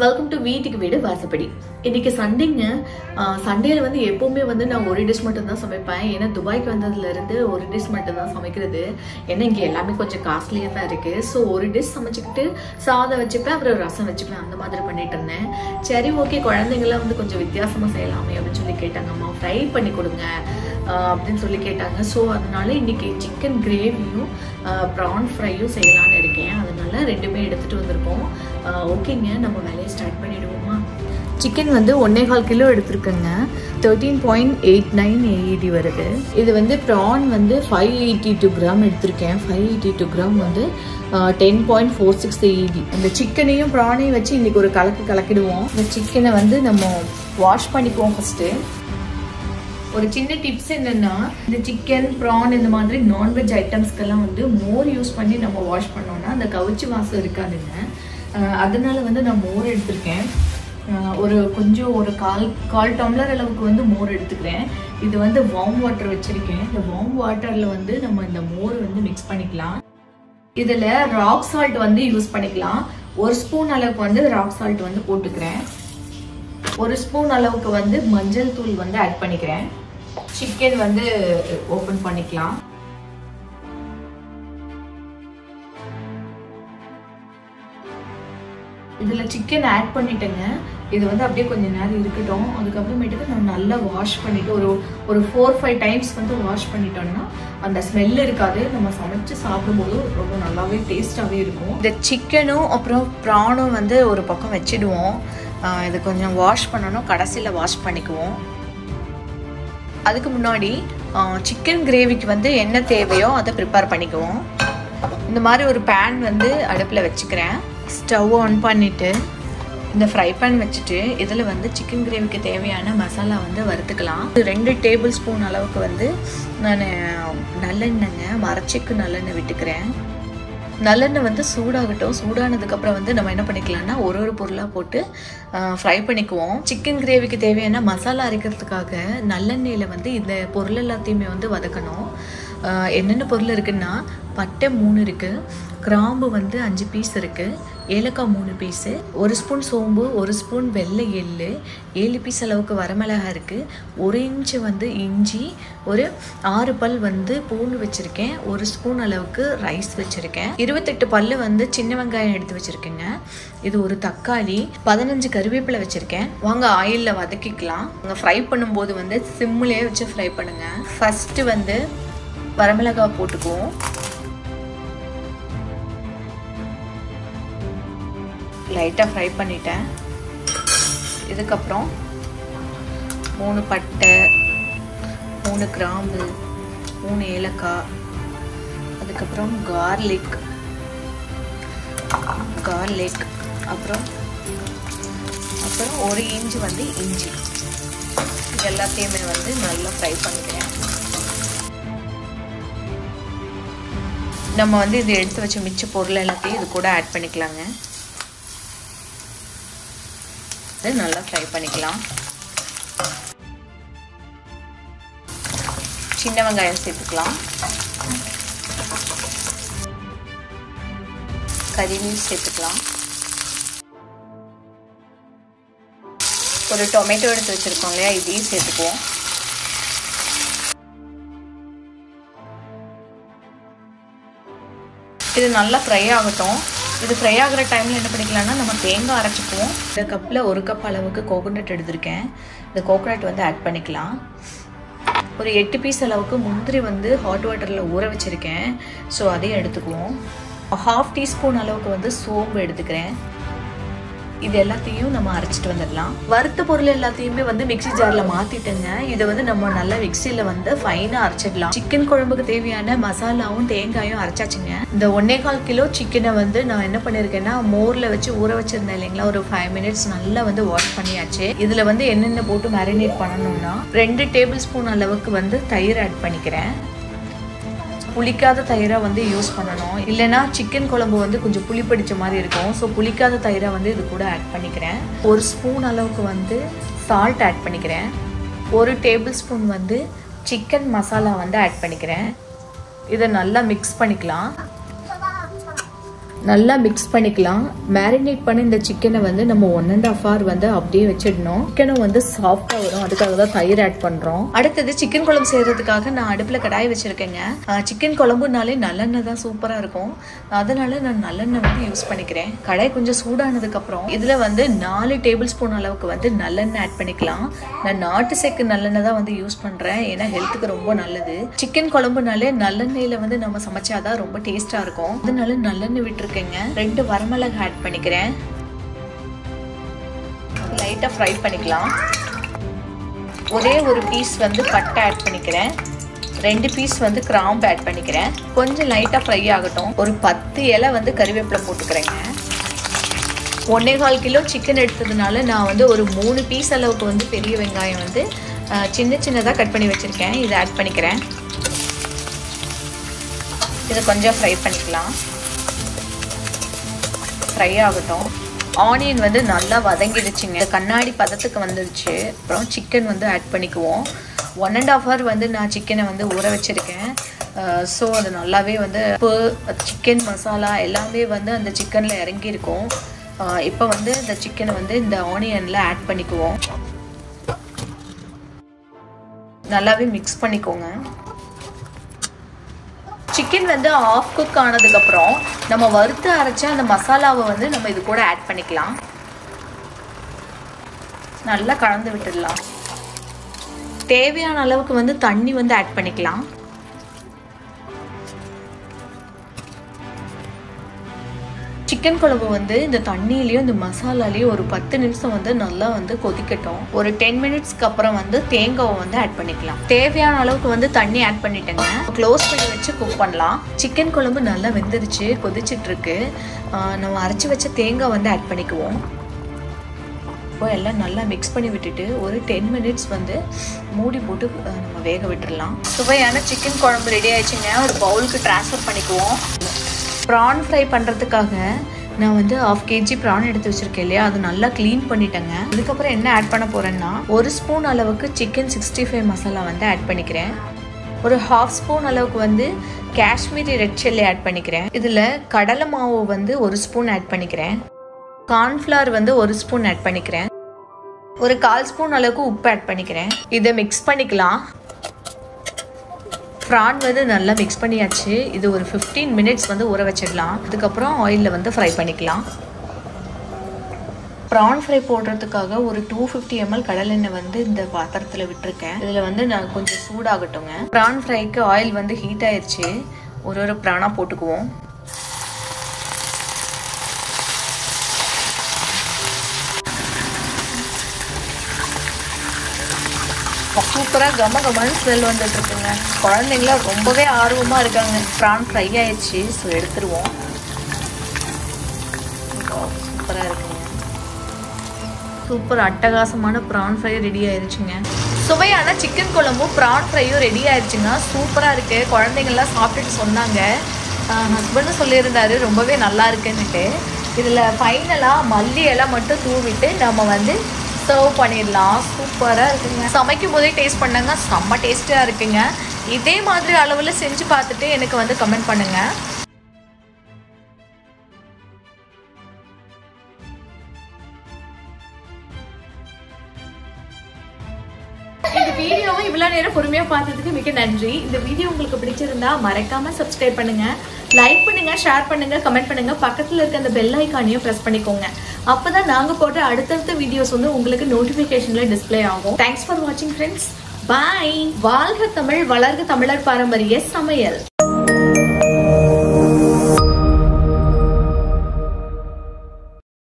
Welcome to வீட்டுக்கு வீடு வாசப்படி. இன்னைக்கு சண்டேங்க சண்டேல வந்து எப்பவுமே வந்து நான் ஒரு டிஷ் மட்டும் தான் சமைப்பேன். ஏன்னா துபாய்க்கு வந்ததுல இருந்து ஒரு டிஷ் மட்டும் தான் சமைக்கிறது. ஏன்னா இங்க எல்லாமே கொஞ்சம் காஸ்ட்லியா தான் இருக்கு. ஸோ ஒரு டிஷ் சமைச்சுக்கிட்டு சாதம் வச்சுப்பேன் அப்புறம் ரசம் வச்சுப்பேன். அந்த மாதிரி பண்ணிட்டு இருந்தேன். சரி ஓகே குழந்தைங்களாம் வந்து கொஞ்சம் வித்தியாசமா செய்யலாமே அப்படின்னு சொல்லி கேட்டாங்க அம்மா ஃப்ரை பண்ணி கொடுங்க. அப்படின்னு சொல்லி கேட்டாங்க. ஸோ அதனால இன்னைக்கு சிக்கன் கிரேவியும் ப்ரான் ஃப்ரையும் செய்யலான்னு இருக்கேன். அதனால ரெண்டுமே எடுத்துகிட்டு வந்திருக்கோம். ஓகேங்க நம்ம வேலையை ஸ்டார்ட் பண்ணிவிடுவோமா சிக்கன் வந்து ஒன்னே கால் kilo எடுத்துருக்கேங்க. Thirteen point eight nine AED வருது. இது வந்து ப்ரான் வந்து ஃபைவ் எயிட்டி டூ கிராம் எடுத்திருக்கேன். ஃபைவ் எயிட்டி டூ கிராம் வந்து ten point four six AED இந்த சிக்கனையும் ப்ரானையும் வச்சு இன்றைக்கி ஒரு கலக்கு கலக்கிடுவோம். இந்த சிக்கனை வந்து நம்ம வாஷ் பண்ணிக்குவோம் ஃபஸ்ட்டு ஒரு சின்ன டிப்ஸ் என்னென்னா இந்த சிக்கன் ப்ரான் இந்த மாதிரி நான்வெஜ் ஐட்டம்ஸ்க்கெல்லாம் வந்து மோர் யூஸ் பண்ணி நம்ம வாஷ் பண்ணோம்னா அந்த கவுச்சி வாசம் இருக்காதுங்க. அதனால வந்து நான் மோர் எடுத்திருக்கேன். ஒரு கொஞ்சம் ஒரு கால் கால் டம்ளர் அளவுக்கு வந்து மோர் எடுத்துக்கிறேன். இது வந்து வார்ம் வாட்டர் வச்சுருக்கேன். இந்த வார்ம் வாட்டரில் வந்து நம்ம இந்த மோர் வந்து மிக்ஸ் பண்ணிக்கலாம். இதில் ராக் சால்ட் வந்து யூஸ் பண்ணிக்கலாம். ஒரு ஸ்பூன் அளவுக்கு வந்து ராக் சால்ட் வந்து போட்டுக்கிறேன். ஒரு ஸ்பூன் அளவுக்கு வந்து மஞ்சள் தூள் வந்து ஆட் பண்ணிக்கிறேன். சிக்கன் வந்து ஓபன் பண்ணிக்கலாம். இதுல சிக்கன் ஆட் பண்ணிட்டேங்க. இது வந்து அப்படியே கொஞ்ச நேரம் இருக்கட்டும். அதுக்கப்புறமேட்டுக்கு நம்ம நல்லா வாஷ் பண்ணிட்டு ஒரு ஒரு ஃபோர் ஃபைவ் டைம்ஸ் வந்து வாஷ் பண்ணிட்டோம்னா அந்த ஸ்மெல் இருக்காது. நம்ம சமைச்சு சாப்பிடும்போது ரொம்ப நல்லாவே டேஸ்டாகவே இருக்கும். இந்த சிக்கனும் அப்புறம் ப்ரானும் வந்து ஒரு பக்கம் வச்சிடுவோம். இது கொஞ்சம் வாஷ் பண்ணணும். கடைசியில் வாஷ் பண்ணிக்குவோம். அதுக்கு முன்னாடி சிக்கன் கிரேவிக்கு வந்து என்ன தேவையோ அதை ப்ரிப்பேர் பண்ணிக்குவோம். இந்த மாதிரி ஒரு பேன் வந்து அடுப்பில் வச்சுக்கிறேன். ஸ்டவ் ஆன் பண்ணிவிட்டு இந்த ஃப்ரை பேன் வச்சுட்டு இதில் வந்து சிக்கன் கிரேவிக்கு தேவையான மசாலா வந்து வறுத்துக்கலாம். ரெண்டு டேபிள் ஸ்பூன் அளவுக்கு வந்து நான் நல்லெண்ணெய்ங்க மரச்சிக்கு நல்லெண்ணெய் விட்டுக்கிறேன். நல்லெண்ணெய் வந்து சூடாகட்டும். சூடானதுக்கப்புறம் வந்து நம்ம என்ன பண்ணிக்கலாம்னா ஒரு ஒரு பொருளாக போட்டு ஃப்ரை பண்ணிக்குவோம். சிக்கன் கிரேவிக்கு தேவையான மசாலா அரைக்கிறதுக்காக நல்லெண்ணெயில் வந்து இந்த பொருள் எல்லாத்தையுமே வந்து வதக்கணும். என்னென்ன பொருள் இருக்குன்னா பட்டை மூணு இருக்குது கிராம்பு வந்து அஞ்சு பீஸ் இருக்குது ஏலக்காய் மூணு பீஸு ஒரு ஸ்பூன் சோம்பு ஒரு ஸ்பூன் வெள்ளை எள்ளு ஏழு பீஸ் அளவுக்கு வரமிளகா இருக்குது ஒரு இன்ச்சு வந்து இஞ்சி ஒரு ஆறு பல் வந்து பூண்டு வச்சுருக்கேன் ஒரு ஸ்பூன் அளவுக்கு ரைஸ் வச்சுருக்கேன். இருபத்தெட்டு பல் வந்து சின்ன வெங்காயம் எடுத்து வச்சுருக்கேங்க. இது ஒரு தக்காளி பதினஞ்சு கருவேப்பிலை வச்சுருக்கேன். வாங்க ஆயிலில் வதக்கிக்கலாம். அங்கே ஃப்ரை பண்ணும்போது வந்து சிம்மிலே வச்சு ஃப்ரை பண்ணுங்கள் ஃபஸ்ட்டு வந்து வரமிளகாய் போட்டுக்குவோம். லைட்டாக ஃப்ரை பண்ணிட்டேன். இதுக்கப்புறம் மூணு பட்டை மூணு கிராம்பு மூணு ஏலக்காய் அதுக்கப்புறம் கார்லிக் கார்லிக் அப்புறம் அப்புறம் ஒரு இன்ச்சு வந்து இஞ்சி. இது எல்லாத்தையுமே வந்து நல்லா ஃப்ரை பண்ணிக்கிறேன். நம்ம வந்து இது எடுத்து வச்ச மிச்ச பொருள் எல்லாத்தையும் இது கூட ஆட் பண்ணிக்கலாங்க. இது நல்லா ஃப்ரை பண்ணிக்கலாம். சின்ன வெங்காயம் சேர்த்துக்கலாம். கறிமீன் சேர்த்துக்கலாம். ஒரு டொமேட்டோ எடுத்து வச்சுருக்கோம் இல்லையா இதையும் சேர்த்துக்குவோம். இது நல்லா ஃப்ரை ஆகட்டும். இது ஃப்ரை ஆகிற டைமில் என்ன பண்ணிக்கலாம்னா நம்ம தேங்காய் அரைச்சிக்குவோம். இந்த கப்பில் ஒரு கப் அளவுக்கு கோகோனட் எடுத்திருக்கேன். இந்த கோகோனட் வந்து ஆட் பண்ணிக்கலாம். ஒரு எட்டு பீஸ் அளவுக்கு முந்திரி வந்து ஹாட் வாட்டரில் ஊற வச்சுருக்கேன். ஸோ அதையும் எடுத்துக்குவோம். ஹாஃப் டீஸ்பூன் அளவுக்கு வந்து சோம்பு எடுத்துக்கிறேன். இது எல்லாத்தையும் நம்ம அரைச்சிட்டு வந்துடலாம். வறுத்த பொருள் எல்லாத்தையுமே வந்து மிக்சி ஜாரில் மாத்திட்டேங்க. இதை வந்து நம்ம நல்லா மிக்சியில் வந்து ஃபைனாக அரைச்சிடலாம். சிக்கன் குழம்புக்கு தேவையான மசாலாவும் தேங்காயும் அரைச்சாச்சுங்க. இந்த ஒன்னே கால் கிலோ சிக்கனை வந்து நான் என்ன பண்ணியிருக்கேன்னா மோரில் வச்சு ஊற வச்சிருந்தேன் இல்லைங்களா? ஒரு ஃபைவ் மினிட்ஸ் நல்லா வந்து வாஷ் பண்ணியாச்சு. இதில் வந்து என்னென்ன போட்டு மேரினேட் பண்ணணும்னா ரெண்டு டேபிள் ஸ்பூன் அளவுக்கு வந்து தயிர் ஆட் பண்ணிக்கிறேன். புளிக்காத தயிரை வந்து யூஸ் பண்ணணும். இல்லைன்னா சிக்கன் குழம்பு வந்து கொஞ்சம் புளி பிடிச்ச மாதிரி இருக்கும். ஸோ புளிக்காத தயிரை வந்து இது கூட ஆட் பண்ணிக்கிறேன். ஒரு ஸ்பூன் அளவுக்கு வந்து சால்ட் ஆட் பண்ணிக்கிறேன். ஒரு டேபிள் ஸ்பூன் வந்து சிக்கன் மசாலா வந்து ஆட் பண்ணிக்கிறேன். இதை நல்லா மிக்ஸ் பண்ணிக்கலாம். நல்லா மிக்ஸ் பண்ணிக்கலாம். மேரினேட் பண்ண இந்த சிக்கனை வந்து நம்ம ஒன் அண்ட் ஆஃப் ஹவர் வந்து அப்படியே வச்சிடணும். சிக்கனும் வந்து சாஃப்டாக வரும். அதுக்காக தான் தயிர் ஆட் பண்ணுறோம் அடுத்தது சிக்கன் குழம்பு செய்கிறதுக்காக நான் அடுப்பில் கடாய் வச்சுருக்கேங்க. சிக்கன் குழம்புனாலே நல்லெண்ணெய் தான் சூப்பராக இருக்கும். அதனால நான் நல்லெண்ணெய் வந்து யூஸ் பண்ணிக்கிறேன். கடாய் கொஞ்சம் சூடானதுக்கப்புறம் இதில் வந்து நாலு டேபிள் ஸ்பூன் அளவுக்கு வந்து நல்லெண்ணெய் ஆட் பண்ணிக்கலாம். நான் நாட்டு சேக்கு நல்லெண்ணெய் தான் வந்து யூஸ் பண்ணுறேன் ஏன்னா ஹெல்த்துக்கு ரொம்ப நல்லது. சிக்கன் குழம்புனாலே நல்லெண்ணெயில் வந்து நம்ம சமைச்சாதான் ரொம்ப டேஸ்ட்டாக இருக்கும். அதனால நல்லெண்ணெய் விட்டுருக்கேங்க ரெண்டு வரமிளகு ஆட் பண்ணிக்கிறேன். லைட்டாக ஃப்ரை பண்ணிக்கலாம். ஒரே ஒரு பீஸ் வந்து பட்டை ஆட் பண்ணிக்கிறேன். ரெண்டு பீஸ் வந்து கிராம்பு ஆட் பண்ணிக்கிறேன். கொஞ்சம் லைட்டாக ஃப்ரை ஆகட்டும். ஒரு பத்து இலை வந்து கறிவேப்பிலை போட்டுக்கிறேங்க. ஒன்றே கால் கிலோ சிக்கன் எடுத்ததுனால நான் வந்து ஒரு மூணு பீஸ் அளவுக்கு வந்து பெரிய வெங்காயம் வந்து சின்ன சின்னதாக கட் பண்ணி வச்சுருக்கேன். இதை ஆட் பண்ணிக்கிறேன். இதை கொஞ்சம் ஃப்ரை பண்ணிக்கலாம். ஃப்ரை ஆகட்டும். ஆனியன் வந்து நல்லா வதங்கிடுச்சுங்க. கண்ணாடி பதத்துக்கு வந்துடுச்சு அப்புறம் சிக்கன் வந்து ஆட் பண்ணிக்குவோம். ஒன் அண்ட் ஆஃப் ஹவர் வந்து நான் சிக்கனை வந்து ஊற வச்சுருக்கேன். ஸோ அது நல்லாவே வந்து உப்பு சிக்கன் மசாலா எல்லாமே வந்து அந்த சிக்கனில் இறங்கியிருக்கும். இப்போ வந்து இந்த சிக்கனை வந்து இந்த ஆனியனில் ஆட் பண்ணிக்குவோம். நல்லாவே மிக்ஸ் பண்ணிக்கோங்க. சிக்கன் வந்து ஆஃப் குக் ஆனதுக்கப்புறம் நம்ம வறுத்து அரைச்ச அந்த மசாலாவை வந்து நம்ம இது கூட ஆட் பண்ணிக்கலாம். நல்லா கலந்து விட்டுடலாம். தேவையான அளவுக்கு வந்து தண்ணி வந்து ஆட் பண்ணிக்கலாம். சிக்கன் குழம்பு வந்து இந்த தண்ணியிலையும் இந்த மசாலாலையும் ஒரு பத்து நிமிஷம் வந்து நல்லா வந்து கொதிக்கட்டும். ஒரு டென் மினிட்ஸ்க்கு அப்புறம் வந்து தேங்காவை வந்து ஆட் பண்ணிக்கலாம். தேவையான அளவுக்கு வந்து தண்ணி ஆட் பண்ணிட்டேங்க. க்ளோஸ் பண்ணி வச்சு குக் பண்ணலாம். சிக்கன் குழம்பு நல்லா வெந்துருச்சு கொதிச்சிட்டு இருக்கு நம்ம அரைச்சி வச்ச தேங்காய் வந்து ஆட் பண்ணிக்குவோம். இப்போ எல்லாம் நல்லா மிக்ஸ் பண்ணி விட்டுட்டு ஒரு டென் மினிட்ஸ் வந்து மூடி போட்டு நம்ம வேக விட்டுடலாம் சுவையான சிக்கன் குழம்பு ரெடி ஆயிடுச்சுங்க. ஒரு பவுலுக்கு ட்ரான்ஸ்ஃபர் பண்ணிக்குவோம். ப்ரான் ஃப்ரை பண்ணுறதுக்காக நான் வந்து ஆஃப் கேஜி ப்ரான் எடுத்து வச்சுருக்கேன் இல்லையா? அது நல்லா க்ளீன் பண்ணிட்டேங்க. இதுக்கப்புறம் என்ன ஆட் பண்ண போகிறேன்னா ஒரு ஸ்பூன் அளவுக்கு சிக்கன் சிக்ஸ்டி ஃபைவ் மசாலா வந்து ஆட் பண்ணிக்கிறேன். ஒரு ஹாஃப் ஸ்பூன் அளவுக்கு வந்து காஷ்மீரி ரெட் சில்லி ஆட் பண்ணிக்கிறேன். இதில் கடலை மாவு வந்து ஒரு ஸ்பூன் ஆட் பண்ணிக்கிறேன். கார்ன்ஃப்ளவர் வந்து ஒரு ஸ்பூன் ஆட் பண்ணிக்கிறேன். ஒரு கால் ஸ்பூன் அளவுக்கு உப்பு ஆட் பண்ணிக்கிறேன். இதை மிக்ஸ் பண்ணிக்கலாம். ஃப்ரான் வந்து நல்லா மிக்ஸ் பண்ணியாச்சு. இது ஒரு ஃபிஃப்டீன் மினிட்ஸ் வந்து ஊற வச்சிடலாம். அதுக்கப்புறம் ஆயிலில் வந்து ஃப்ரை பண்ணிக்கலாம். ப்ரான் ஃப்ரை போடுறதுக்காக ஒரு டூ ஃபிஃப்டி எம்எல் கடலெண்ணெய் வந்து இந்த பாத்திரத்தில் விட்டுருக்கேன். இதில் வந்து நான் கொஞ்சம் சூடாகட்டுங்க. ப்ரான் ஃப்ரைக்கு ஆயில் வந்து ஹீட் ஆயிடுச்சு ஒரு ஒரு ப்ரானாக போட்டுக்குவோம். சூப்பராக கம கமன்னு ஸ்மெல் வந்துட்டுருக்குங்க குழந்தைங்களாம் ரொம்பவே ஆர்வமாக இருக்காங்க. ப்ரான் ஃப்ரை ஆயிடுச்சு ஸோ எடுத்துருவோம். சூப்பராக இருக்குங்க. சூப்பர் அட்டகாசமான ப்ரான் ஃப்ரை ரெடி ஆயிடுச்சுங்க சுவையான சிக்கன் குழம்பும் ப்ரான் ஃப்ரையும் ரெடி ஆயிடுச்சுங்க சூப்பராக இருக்குது குழந்தைங்கள்லாம் சாப்பிட்டுட்டு சொன்னாங்க. ஹஸ்பண்டும் சொல்லியிருந்தாரு ரொம்பவே நல்லா இருக்குன்னுட்டு. இதில் ஃபைனலாக மல்லி எல்லாம் மட்டும் தூவிட்டு நம்ம வந்து சர்வ் பண்ணிடலாம். சூப்பராக இருக்குங்க. சமைக்கும் போதே டேஸ்ட் பண்ணாங்க. செம்ம டேஸ்ட்டாக இருக்குங்க. இதே மாதிரி அளவில் செஞ்சு பார்த்துட்டு எனக்கு வந்து கமெண்ட் பண்ணுங்கள் நேரம் பொறுமையா பார்த்ததுக்கு மிக நன்றி. இந்த வீடியோ உங்களுக்கு பிடிச்சிருந்தா மறக்காம சப்ஸ்கிரைப் பண்ணுங்க. லைக் பண்ணுங்க ஷேர் பண்ணுங்க கமெண்ட் பண்ணுங்க. பக்கத்துல இருக்க அந்த பெல் ஐக்கானையும் பிரஸ் பண்ணிக்கோங்க. அப்பதான் நாங்க போட்ட அடுத்தடுத்த வீடியோஸ் வந்து உங்களுக்கு நோட்டிபிகேஷன்ல டிஸ்ப்ளே ஆகும். தேங்க்ஸ் ஃபார் வாட்சிங் ஃப்ரெண்ட்ஸ் பாய் வாழ்க தமிழ் வளர்க தமிழர் பாரம்பரிய சமையல்.